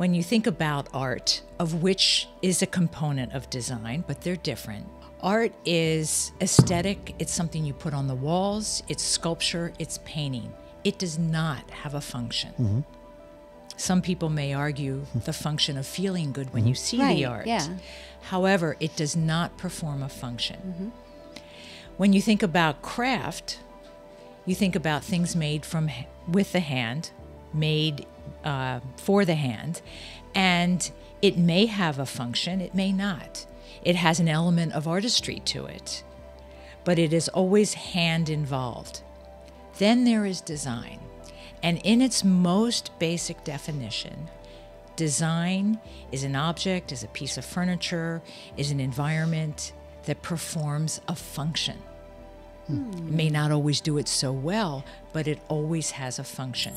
When you think about art, of which is a component of design, but they're different. Art is aesthetic, it's something you put on the walls, it's sculpture, it's painting. It does not have a function. Mm-hmm. Some people may argue hmm. the function of feeling good when you mm-hmm. see Right, the art. yeah. However, it does not perform a function. Mm-hmm. When you think about craft, you think about things made from with the hand, made uh, for the hand, and it may have a function, it may not. It has an element of artistry to it, but it is always hand involved. Then there is design, and in its most basic definition, design is an object, is a piece of furniture, is an environment that performs a function. It may not always do it so well, but it always has a function.